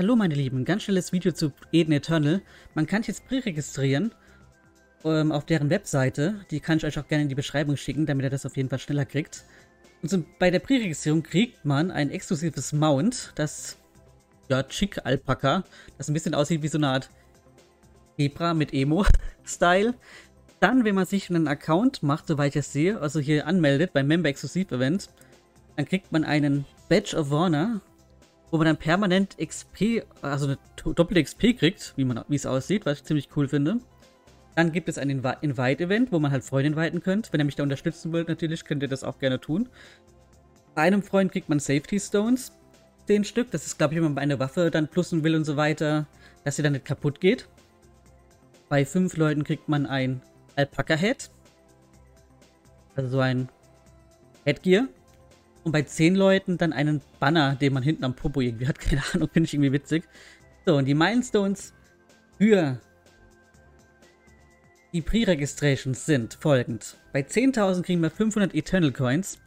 Hallo meine Lieben, ganz schnelles Video zu Eden Eternal. Man kann jetzt präregistrieren ähm, auf deren Webseite. Die kann ich euch auch gerne in die Beschreibung schicken, damit ihr das auf jeden Fall schneller kriegt. Und so, bei der Präregistrierung kriegt man ein exklusives Mount, das ja, Chick Alpaka, das ein bisschen aussieht wie so eine Art Zebra mit Emo-Style. Dann, wenn man sich einen Account macht, soweit ich es sehe, also hier anmeldet beim Member Exklusiv Event, dann kriegt man einen Badge of Honor wo man dann permanent XP, also eine doppelte XP kriegt, wie man, wie es aussieht, was ich ziemlich cool finde. Dann gibt es ein Invite-Event, wo man halt Freunde inviten könnt. Wenn ihr mich da unterstützen wollt, natürlich, könnt ihr das auch gerne tun. Bei einem Freund kriegt man Safety Stones, 10 Stück. Das ist, glaube ich, wenn man eine Waffe dann plussen will und so weiter, dass sie dann nicht kaputt geht. Bei fünf Leuten kriegt man ein Alpaka-Head. Also so ein Headgear. Und bei 10 Leuten dann einen Banner, den man hinten am Popo irgendwie hat. Keine Ahnung, finde ich irgendwie witzig. So, und die Milestones für die Pre-Registrations sind folgend. Bei 10.000 kriegen wir 500 Eternal Coins.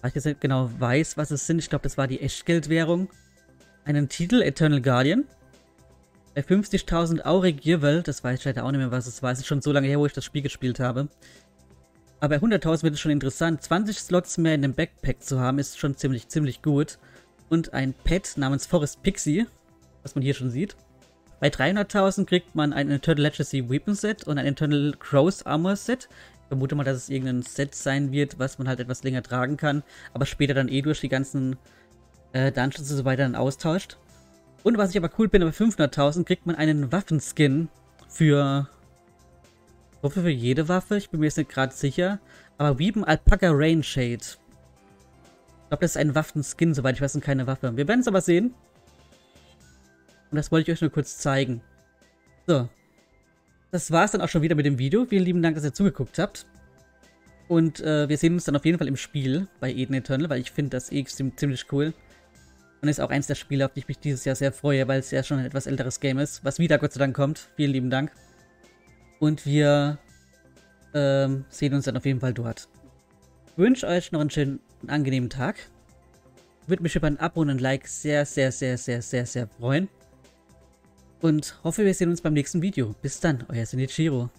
Da ich jetzt nicht genau weiß, was es sind. Ich glaube, das war die Echtgeldwährung. Einen Titel, Eternal Guardian. Bei 50.000 Aurig Jewel, das weiß ich leider auch nicht mehr, was es war. Es ist schon so lange her, wo ich das Spiel gespielt habe. Aber bei 100.000 wird es schon interessant. 20 Slots mehr in dem Backpack zu haben, ist schon ziemlich, ziemlich gut. Und ein Pet namens Forest Pixie, was man hier schon sieht. Bei 300.000 kriegt man ein Eternal Legacy Weapon Set und ein Eternal Crows Armor Set. Ich vermute mal, dass es irgendein Set sein wird, was man halt etwas länger tragen kann, aber später dann eh durch die ganzen äh, Dungeons und so weiter dann austauscht. Und was ich aber cool bin, bei 500.000 kriegt man einen Waffenskin für hoffe für jede Waffe, ich bin mir jetzt nicht gerade sicher. Aber Weeben Alpaca Rain Shade. Ich glaube, das ist ein Waffenskin, soweit ich weiß, und keine Waffe. Wir werden es aber sehen. Und das wollte ich euch nur kurz zeigen. So. Das war es dann auch schon wieder mit dem Video. Vielen lieben Dank, dass ihr zugeguckt habt. Und äh, wir sehen uns dann auf jeden Fall im Spiel bei Eden Eternal, weil ich finde das eh ziemlich cool. Und ist auch eins der Spiele, auf die ich mich dieses Jahr sehr freue, weil es ja schon ein etwas älteres Game ist, was wieder Gott sei Dank kommt. Vielen lieben Dank. Und wir ähm, sehen uns dann auf jeden Fall dort. Ich wünsche euch noch einen schönen, angenehmen Tag. Würde mich über ein Abo und ein Like sehr, sehr, sehr, sehr, sehr, sehr freuen. Und hoffe, wir sehen uns beim nächsten Video. Bis dann, euer Senichiro.